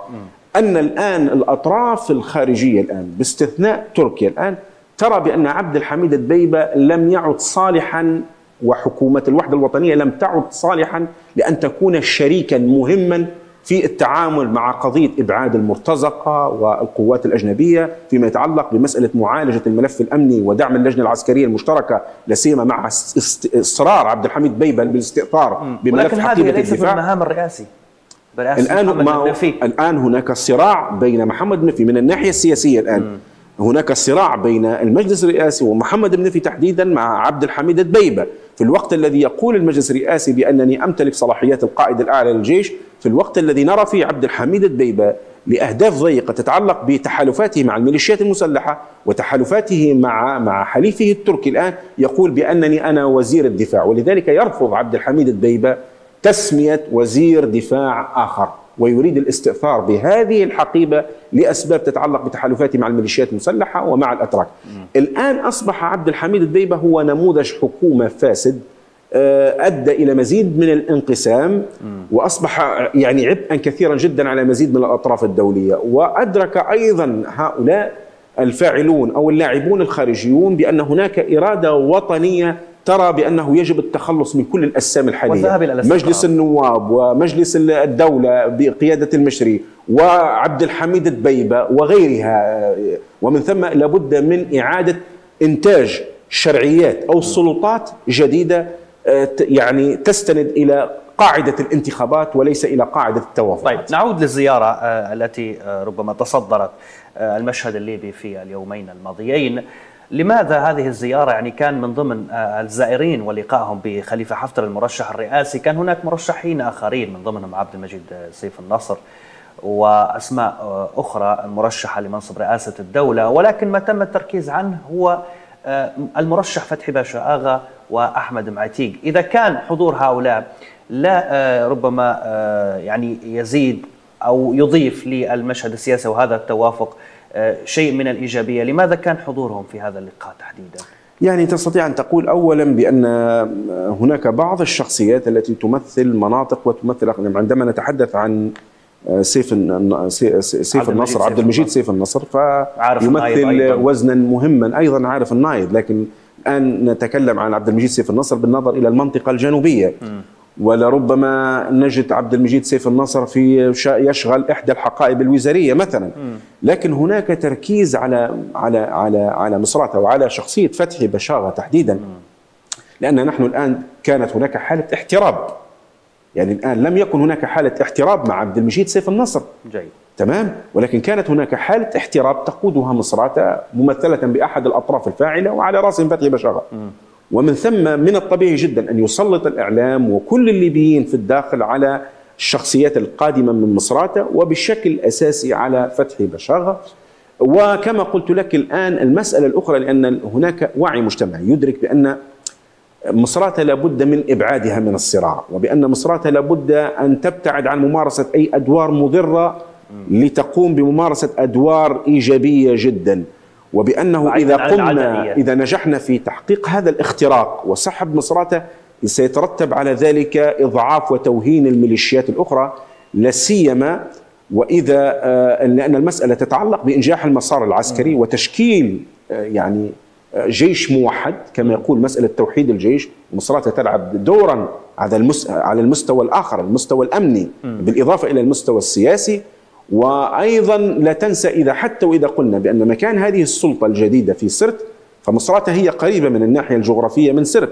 Speaker 2: أن الآن الأطراف الخارجية الآن باستثناء تركيا الآن ترى بأن عبد الحميد الدبيبة لم يعد صالحا وحكومة الوحدة الوطنية لم تعد صالحا لأن تكون شريكا مهما في التعامل مع قضية إبعاد المرتزقة والقوات الأجنبية فيما يتعلق بمسألة معالجة الملف الأمني ودعم اللجنة العسكرية المشتركة لا سيما مع إصرار عبد الحميد بيبل بالاستئثار
Speaker 1: بملف ولكن هذه ليست من مهام الرئاسي.
Speaker 2: الآن ما الآن هناك صراع بين محمد بن من الناحية السياسية الآن. م. هناك صراع بين المجلس الرئاسي ومحمد بن تحديدا مع عبد الحميد الدبيبة. في الوقت الذي يقول المجلس الرئاسي بأنني أمتلك صلاحيات القائد الأعلى للجيش في الوقت الذي نرى فيه عبد الحميد الدبيبة لأهداف ضيقة تتعلق بتحالفاته مع الميليشيات المسلحة وتحالفاته مع مع حليفه التركي الآن يقول بأنني أنا وزير الدفاع. ولذلك يرفض عبد الحميد الدبيبة تسمية وزير دفاع آخر ويريد الاستئثار بهذه الحقيبة لأسباب تتعلق بتحالفاته مع الميليشيات المسلحة ومع الأتراك م. الآن أصبح عبد الحميد الدبيبة هو نموذج حكومة فاسد آه، أدى إلى مزيد من الانقسام م. وأصبح يعني عبئا كثيرا جدا على مزيد من الأطراف الدولية وأدرك أيضا هؤلاء الفاعلون أو اللاعبون الخارجيون بأن هناك إرادة وطنية ترى بأنه يجب التخلص من كل الأجسام الحالية مجلس النواب ومجلس الدولة بقيادة المشري وعبد الحميد الدبيبة وغيرها ومن ثم لابد من إعادة إنتاج شرعيات أو سلطات جديدة آه، يعني تستند إلى قاعدة الانتخابات وليس إلى قاعدة التوافق
Speaker 1: طيب نعود للزيارة آه، التي آه، ربما تصدرت المشهد الليبي في اليومين الماضيين. لماذا هذه الزيارة يعني كان من ضمن آه، الزائرين ولقائهم بخليفة حفتر المرشح الرئاسي كان هناك مرشحين آخرين من ضمنهم عبد المجيد سيف النصر وأسماء آه، أخرى المرشحة لمنصب رئاسة الدولة. ولكن ما تم التركيز عنه هو آه، المرشح فتحي باشا آغا وأحمد معتيق. إذا كان حضور هؤلاء لا ربما يعني يزيد أو يضيف للمشهد السياسي وهذا التوافق آه، شيء من الإيجابية. لماذا كان حضورهم في هذا اللقاء تحديدا؟
Speaker 2: يعني تستطيع أن تقول أولا بأن هناك بعض الشخصيات التي تمثل مناطق وتمثل عندما نتحدث عن آه، سيف سيف النصر عبد المجيد سيف النصر فيمثل وزنا مهما. أيضا عارف النايد لكن الآن نتكلم عن عبد المجيد سيف النصر بالنظر إلى المنطقة الجنوبية. م. ولربما نجد عبد المجيد سيف النصر في يشغل إحدى الحقائب الوزارية مثلا. لكن هناك تركيز على على على على مصراته وعلى شخصية فتحي بشاغه تحديدا. لأن نحن الآن كانت هناك حالة احتراب. يعني الآن لم يكن هناك حالة احتراب مع عبد المجيد سيف النصر.
Speaker 1: جيد.
Speaker 2: تمام؟ ولكن كانت هناك حالة احتراب تقودها مصراته ممثلة بأحد الأطراف الفاعلة وعلى راسهم فتحي بشاغه ومن ثم من الطبيعي جدا أن يسلط الإعلام وكل الليبيين في الداخل على الشخصيات القادمة من مصراتة وبشكل أساسي على فتحي بشاغة. وكما قلت لك الآن المسألة الأخرى لأن هناك وعي مجتمعي يدرك بأن مصراتة لابد من إبعادها من الصراع وبأن مصراتة لابد أن تبتعد عن ممارسة أي أدوار مضرة لتقوم بممارسة أدوار إيجابية جداً. وبأنه إذا قمنا إذا نجحنا في تحقيق هذا الاختراق وسحب مصراته سيترتب على ذلك إضعاف وتوهين الميليشيات الأخرى لا سيما وإذا آه، لأن المسألة تتعلق بإنجاح المسار العسكري وتشكيل آه، يعني جيش موحد كما يقول مسألة توحيد الجيش. مصراتة تلعب دورا على على المستوى الآخر المستوى الأمني بالإضافة إلى المستوى السياسي. وأيضا لا تنسى إذا حتى وإذا قلنا بأن مكان هذه السلطة الجديدة في سرت فمصراتة هي قريبة من الناحية الجغرافية من سرت.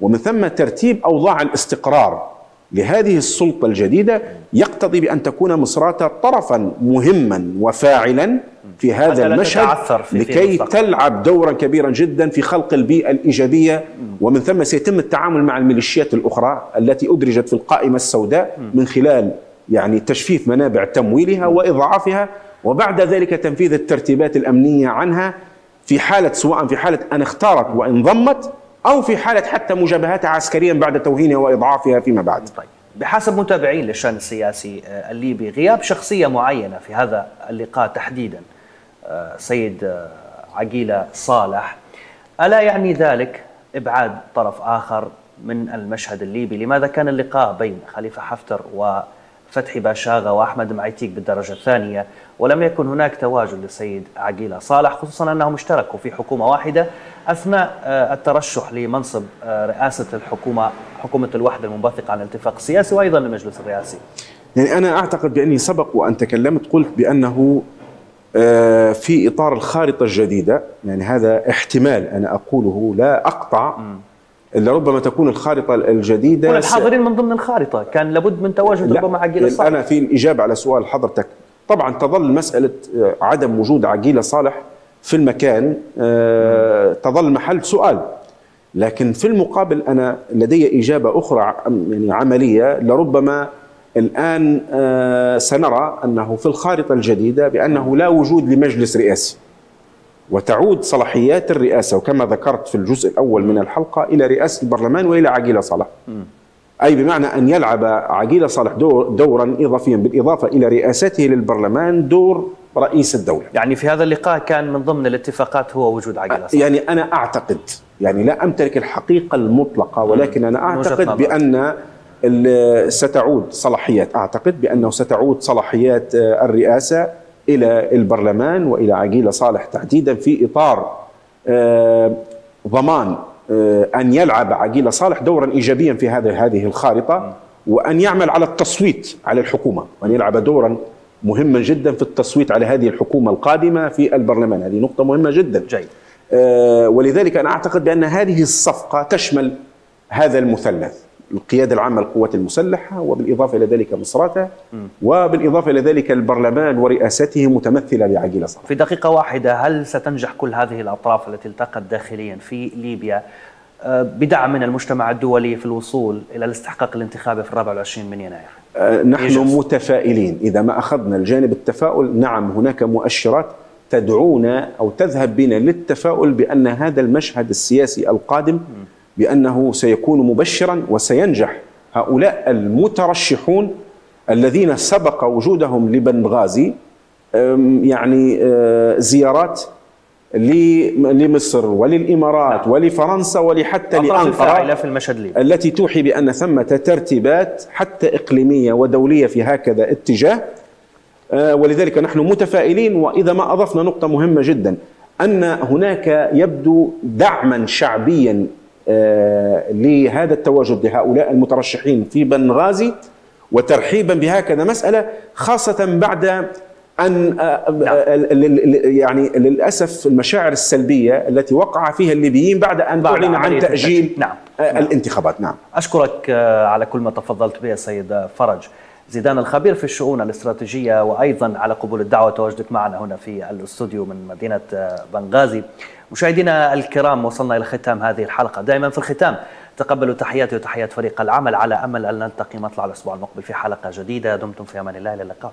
Speaker 2: ومن ثم ترتيب أوضاع الاستقرار لهذه السلطة الجديدة يقتضي بأن تكون مصراتة طرفا مهما وفاعلا في هذا المشهد في لكي تلعب دورا كبيرا جدا في خلق البيئة الإيجابية. ومن ثم سيتم التعامل مع الميليشيات الأخرى التي أدرجت في القائمة السوداء من خلال يعني تجفيف منابع تمويلها وإضعافها وبعد ذلك تنفيذ الترتيبات الأمنية عنها في حالة سواء في حالة أن اختارت وانضمت أو في حالة حتى مجابهتها عسكريا بعد توهينها وإضعافها فيما بعد.
Speaker 1: طيب. بحسب متابعين للشأن السياسي آه، الليبي غياب شخصية معينة في هذا اللقاء تحديدا آه، سيد آه، عقيلة صالح. ألا يعني ذلك إبعاد طرف آخر من المشهد الليبي؟ لماذا كان اللقاء بين خليفة حفتر و فتحي باشاغا واحمد معيتيك بالدرجة الثانية ولم يكن هناك تواجد للسيد عقيله صالح خصوصا أنهم اشتركوا في حكومة واحدة أثناء آه، الترشح لمنصب آه، رئاسة الحكومة حكومة الوحدة المنبثقة عن الاتفاق السياسي وأيضا المجلس الرئاسي.
Speaker 2: يعني أنا أعتقد بأني سبق وأن تكلمت قلت بأنه آه، في إطار الخارطة الجديدة يعني هذا احتمال أنا أقوله لا أقطع م. ربما تكون الخارطة الجديدة
Speaker 1: الحاضرين من ضمن الخارطة. كان لابد من تواجد ربما عقيلة
Speaker 2: صالح أنا في الإجابة على سؤال حضرتك. طبعا تظل مسألة آه، عدم وجود عقيلة صالح في المكان آه، تظل محل سؤال. لكن في المقابل أنا لدي إجابة أخرى يعني عملية. لربما الآن آه، سنرى أنه في الخارطة الجديدة بأنه لا وجود لمجلس رئاسي. وتعود صلاحيات الرئاسة وكما ذكرت في الجزء الأول من الحلقة إلى رئاسة البرلمان وإلى عقيلة صالح. أي بمعنى أن يلعب عقيلة صالح دور دورا إضافيا بالإضافة إلى رئاسته للبرلمان دور رئيس الدولة.
Speaker 1: يعني في هذا اللقاء كان من ضمن الاتفاقات هو وجود عقيلة صالح.
Speaker 2: يعني أنا أعتقد يعني لا أمتلك الحقيقة المطلقة ولكن أنا أعتقد بأن ستعود صلاحيات. أعتقد بأنه ستعود صلاحيات الرئاسة إلى البرلمان وإلى عقيله صالح تحديدا في إطار آه، ضمان آه، أن يلعب عقيله صالح دورا ايجابيا في هذه هذه الخارطة وأن يعمل على التصويت على الحكومة وأن يلعب دورا مهما جدا في التصويت على هذه الحكومة القادمة في البرلمان. هذه نقطة مهمة جدا.
Speaker 1: جيد.
Speaker 2: آه، ولذلك أنا أعتقد بأن هذه الصفقة تشمل هذا المثلث. القيادة العامة للقوات المسلحة وبالإضافة إلى ذلك مصراتة وبالإضافة إلى ذلك البرلمان ورئاسته متمثلة بعقيلة صالح
Speaker 1: في دقيقة واحدة هل ستنجح كل هذه الأطراف التي التقت داخليا في ليبيا آه، بدعم من المجتمع الدولي في الوصول إلى الاستحقاق الانتخابي في الرابع والعشرين من يناير
Speaker 2: آه، نحن. متفائلين إذا ما أخذنا الجانب التفاؤل نعم هناك مؤشرات تدعونا أو تذهب بنا للتفاؤل بأن هذا المشهد السياسي القادم م. بأنه سيكون مبشرا وسينجح هؤلاء المترشحون الذين سبق وجودهم لبنغازي يعني آه، زيارات لمصر وللإمارات نعم. ولفرنسا ولحتى لأنقرة
Speaker 1: في المشهد
Speaker 2: التي توحي بأن ثمة ترتيبات حتى إقليمية ودولية في هكذا اتجاه آه، ولذلك نحن متفائلين وإذا ما أضفنا نقطة مهمة جدا أن هناك يبدو دعما شعبيا لهذا التواجد لهؤلاء المترشحين في بنغازي وترحيبا بهكذا مسألة خاصة بعد أن آه، نعم. يعني للأسف المشاعر السلبية التي وقع فيها الليبيين بعد أن أعلن عن تأجيل نعم. آه، الانتخابات نعم
Speaker 1: أشكرك على كل ما تفضلت به سيد فرج زيدان الخبير في الشؤون الاستراتيجية وأيضا على قبول الدعوة وتواجدك معنا هنا في الاستوديو من مدينة بنغازي. مشاهدينا الكرام وصلنا إلى ختام هذه الحلقة. دائما في الختام تقبلوا تحياتي وتحيات فريق العمل على أمل أن نلتقي مطلع الأسبوع المقبل في حلقة جديدة. دمتم في أمان الله. إلى اللقاء.